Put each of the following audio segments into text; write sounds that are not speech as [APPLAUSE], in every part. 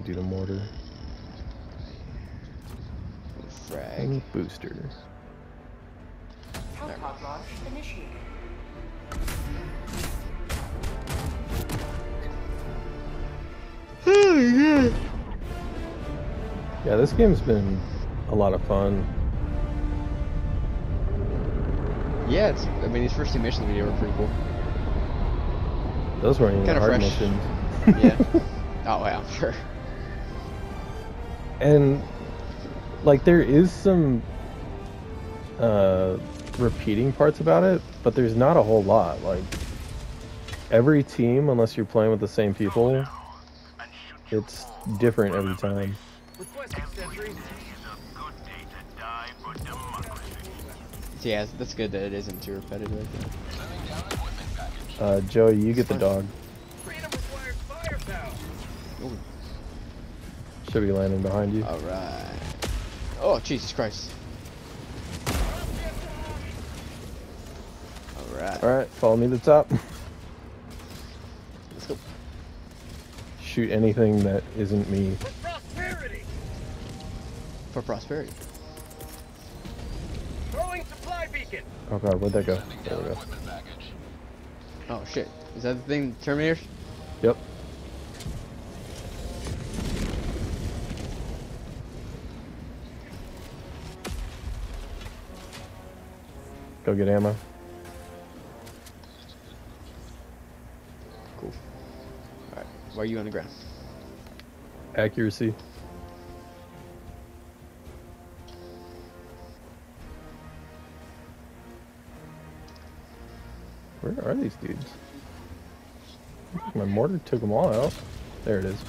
only do the mortar. Frag. And booster. Pod launch initiated. Yeah, this game's been a lot of fun. Yeah, it's. I mean, these first two missions we did were pretty cool. Those weren't even Kinda hard fresh. missions. Yeah. [LAUGHS] oh yeah, [LAUGHS] sure. And like there is some uh repeating parts about it, but there's not a whole lot. Like every team, unless you're playing with the same people, it's different every time. Yeah, that's good that it isn't too repetitive. Uh, Joey, you get the dog. Ooh. Should be landing behind you. All right. Oh Jesus Christ! All right. All right, follow me to the top. Let's go. Shoot anything that isn't me. For prosperity. Throwing supply beacon. Oh god, where'd that go? There we go. Oh shit! Is that the thing? Terminators? Go get ammo. Cool. All right. Why are you on the ground? Accuracy. Where are these dudes? My mortar took them all out. There it is.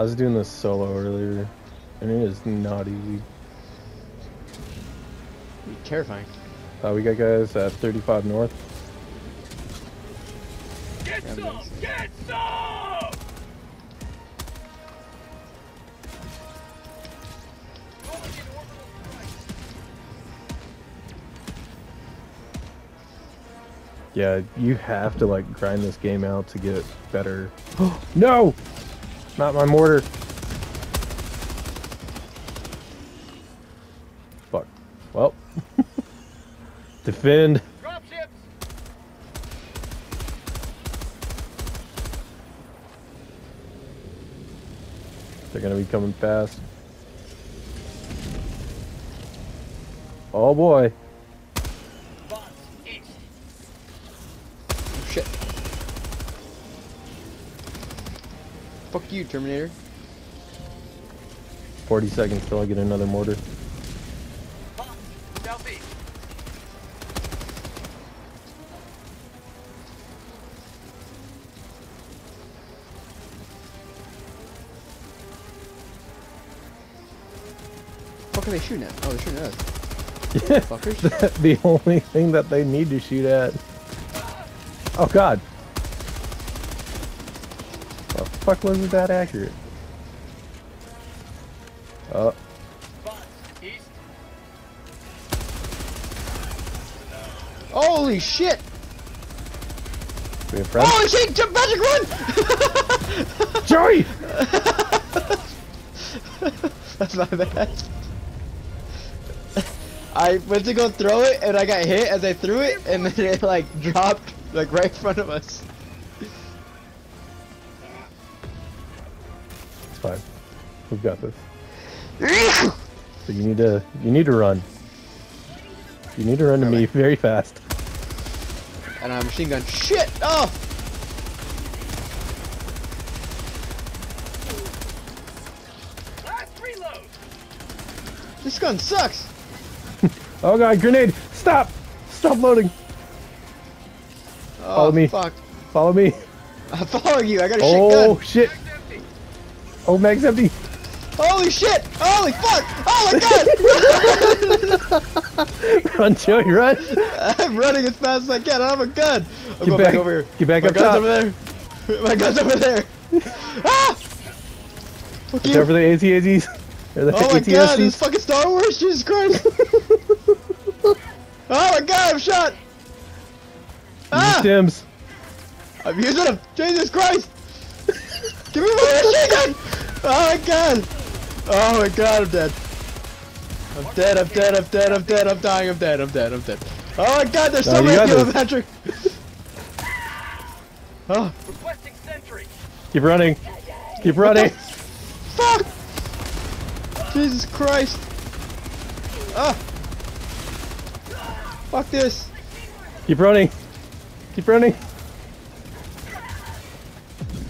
I was doing this solo earlier, and it is not easy. Terrifying. Uh, we got guys at 35 north. Get Yeah, some! makes. Get some! Yeah, you have to like grind this game out to get better. [GASPS] no! Not my mortar. Fuck. Well. [LAUGHS] Defend. They're gonna be coming fast. Oh boy. Fuck you, Terminator. 40 seconds till I get another mortar. Southeast. Fuck are they shooting at? Oh, they're shooting at us. [LAUGHS] Fuckers. the only thing that they need to shoot at. Oh god. The fuck was it that accurate? Oh, Holy shit! we have friends? Holy shit! Jump, Patrick, run! [LAUGHS] [LAUGHS] Joey! That's my bad. I went to go throw it and I got hit as I threw it and then it like dropped like right in front of us. Fine. We've got this. So you need to you need to run. You need to run to me Alright. very fast. And I machine gun. Shit! Oh! Last reload. This gun sucks! [LAUGHS] Oh god, grenade! Stop! Stop loading! Oh, Follow me. Fuck. Follow me. [LAUGHS] I'm following you. I got a Oh shit gun. shit! Oh mag's empty! Holy shit! Holy fuck! Oh my god! [LAUGHS] Run, Joey, run! I'm running as fast as I can. I have a gun. I'm Get going back, back over here. Get back My up gun's top. over there. [LAUGHS] My gun's over there. [LAUGHS] ah! Fuck you. for the ATATs. Or the Oh my god, this fucking Star Wars, Jesus Christ! Oh my god, I'm shot! Ah! Stims. I'm using him! Jesus Christ! Give me my machine gun! Oh my god! Oh my god, I'm dead. I'm dead, I'm dead, I'm dead, I'm dead, I'm dying, I'm dead, I'm dead, I'm dead. Oh my god, there's so many got people. Patrick! [LAUGHS] Oh, Requesting sentry. Keep running. Keep running. fuck! Jesus Christ! Ah! Fuck this! Keep running. Keep running.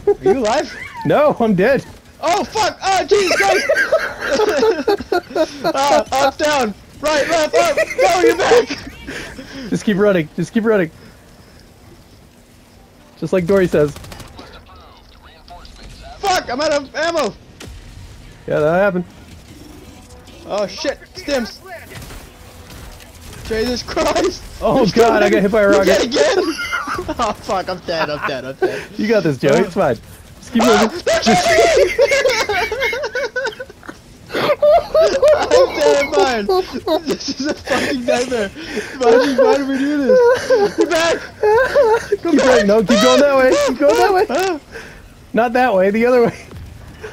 Are you alive? No, I'm dead. Oh fuck! Oh Jesus Christ! [LAUGHS] ah, up, down, right, left, up. No, you're back. Just keep running. Just keep running. Just like Dory says. Fuck! I'm out of ammo. Yeah, that happened. Oh shit! Stims. Jesus Christ! Oh, You're God, I got hit by a rocket. again? [LAUGHS] oh fuck! I'm dead. I'm dead. I'm dead. You got this, Joey. It's fine. Just keep Ah, moving. they're chasing me! I'm dead. This is a fucking nightmare. Why did, why did we do this? Get back! keep running. No, keep going that way. Keep going that way. Not that way. The other way.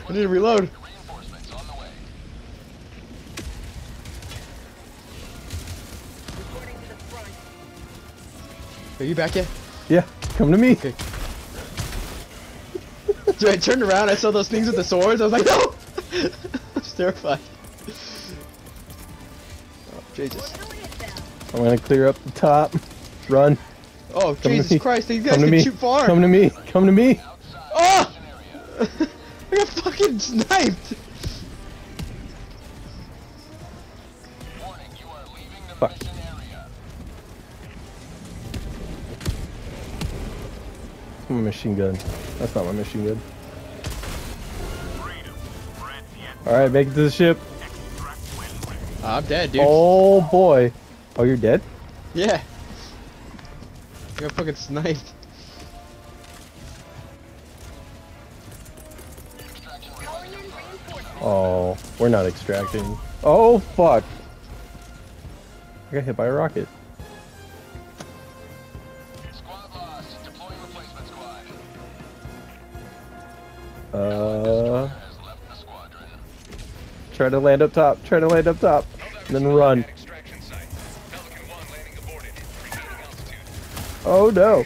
I need to reload. Reporting to the front. Are you back yet? Yeah. Come to me. Okay. [LAUGHS] Dude, I turned around, I saw those things with the swords, I was like, no! [LAUGHS] I was terrified. Jesus. I'm gonna clear up the top. Run. Oh, to Jesus. Christ, these guys Come to can shoot far! Come to me. Come to me. Oh! [LAUGHS] I got fucking sniped! Fuck. My machine gun. That's not my machine gun. Alright, make it to the ship. I'm dead, dude. Oh boy. Oh, you're dead? Yeah. I got fucking sniped. Calling in reinforcements. Oh, we're not extracting. Oh, fuck. I got hit by a rocket. Squad lost. Deploying replacement squad. Uh, Has left the squadron. try to land up top. Try to land up top. And then run. Oh site.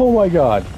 Oh my god.